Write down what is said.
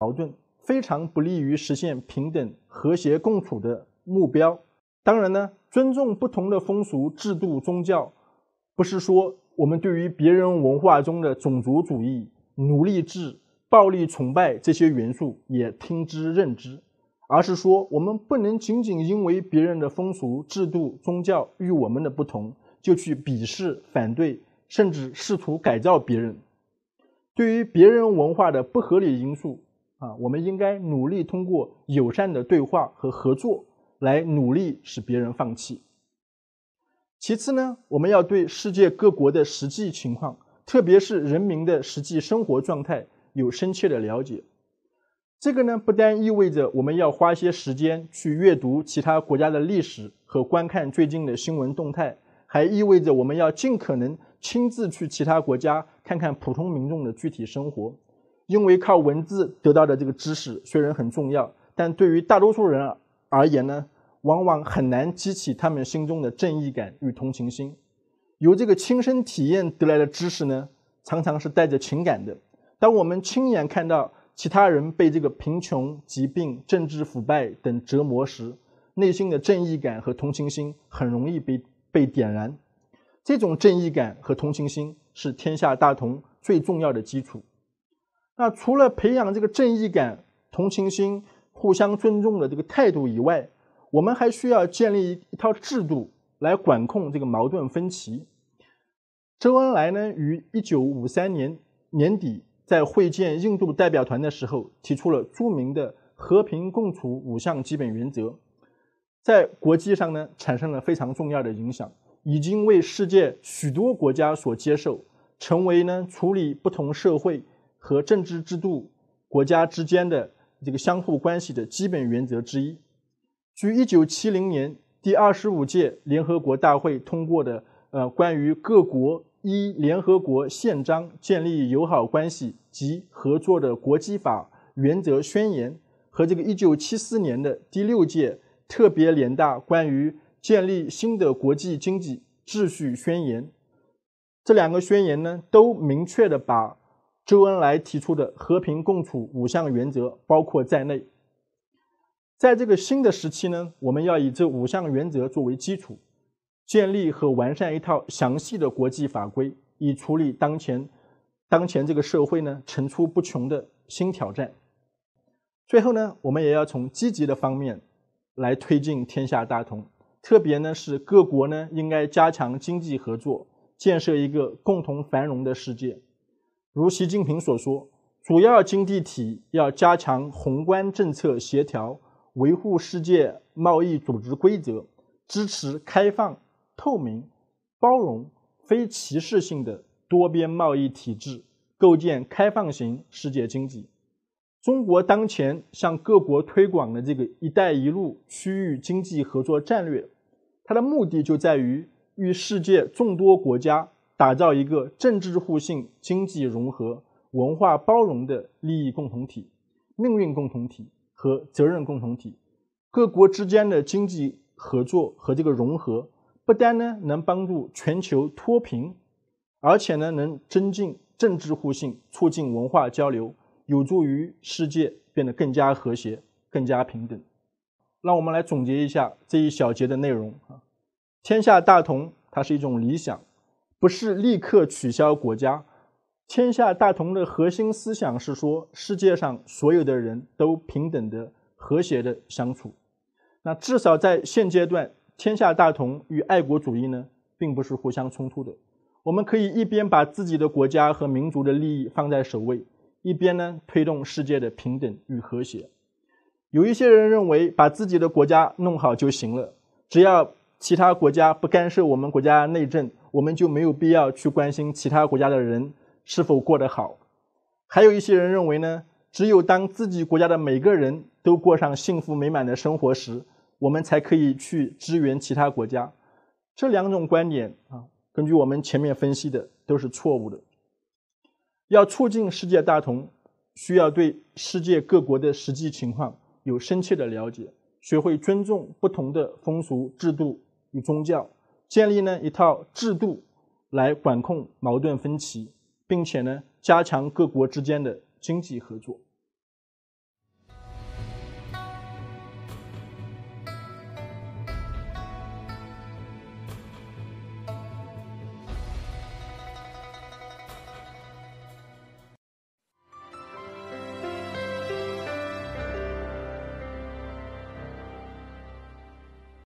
矛盾，非常不利于实现平等、和谐共处的目标。当然呢，尊重不同的风俗、制度、宗教，不是说我们对于别人文化中的种族主义、奴隶制、暴力崇拜这些元素也听之任之，而是说我们不能仅仅因为别人的风俗、制度、宗教与我们的不同，就去鄙视、反对，甚至试图改造别人。对于别人文化的不合理因素啊，我们应该努力通过友善的对话和合作来努力使别人放弃。其次呢，我们要对世界各国的实际情况，特别是人民的实际生活状态有深切的了解。这个呢，不单意味着我们要花些时间去阅读其他国家的历史和观看最近的新闻动态，还意味着我们要尽可能。亲自去其他国家看看普通民众的具体生活，因为靠文字得到的这个知识虽然很重要，但对于大多数人而言呢，往往很难激起他们心中的正义感与同情心。由这个亲身体验得来的知识呢，常常是带着情感的。当我们亲眼看到其他人被这个贫穷、疾病、政治腐败等折磨时，内心的正义感和同情心很容易被被点燃。这种正义感和同情心是天下大同最重要的基础。那除了培养这个正义感、同情心、互相尊重的这个态度以外，我们还需要建立一套制度来管控这个矛盾分歧。周恩来呢，于一九五三年年底在会见印度代表团的时候，提出了著名的和平共处五项基本原则，在国际上呢，产生了非常重要的影响。已经为世界许多国家所接受，成为呢处理不同社会和政治制度国家之间的这个相互关系的基本原则之一。据1970年第二十五届联合国大会通过的呃关于各国依联合国宪章建立友好关系及合作的国际法原则宣言和这个1974年的第六届特别联大关于建立新的国际经济秩序宣言，这两个宣言呢，都明确的把周恩来提出的和平共处五项原则包括在内。在这个新的时期呢，我们要以这五项原则作为基础，建立和完善一套详细的国际法规，以处理当前当前这个社会呢层出不穷的新挑战。最后呢，我们也要从积极的方面来推进天下大同。特别呢是各国呢应该加强经济合作，建设一个共同繁荣的世界。如习近平所说，主要经济体要加强宏观政策协调，维护世界贸易组织规则，支持开放、透明、包容、非歧视性的多边贸易体制，构建开放型世界经济。中国当前向各国推广的这个“一带一路”区域经济合作战略，它的目的就在于与世界众多国家打造一个政治互信、经济融合、文化包容的利益共同体、命运共同体和责任共同体。各国之间的经济合作和这个融合，不单呢能帮助全球脱贫，而且呢能增进政治互信、促进文化交流。有助于世界变得更加和谐、更加平等。让我们来总结一下这一小节的内容啊。天下大同，它是一种理想，不是立刻取消国家。天下大同的核心思想是说，世界上所有的人都平等的、和谐的相处。那至少在现阶段，天下大同与爱国主义呢，并不是互相冲突的。我们可以一边把自己的国家和民族的利益放在首位。一边呢推动世界的平等与和谐，有一些人认为把自己的国家弄好就行了，只要其他国家不干涉我们国家内政，我们就没有必要去关心其他国家的人是否过得好。还有一些人认为呢，只有当自己国家的每个人都过上幸福美满的生活时，我们才可以去支援其他国家。这两种观点啊，根据我们前面分析的都是错误的。要促进世界大同，需要对世界各国的实际情况有深切的了解，学会尊重不同的风俗、制度与宗教，建立呢一套制度来管控矛盾分歧，并且呢加强各国之间的经济合作。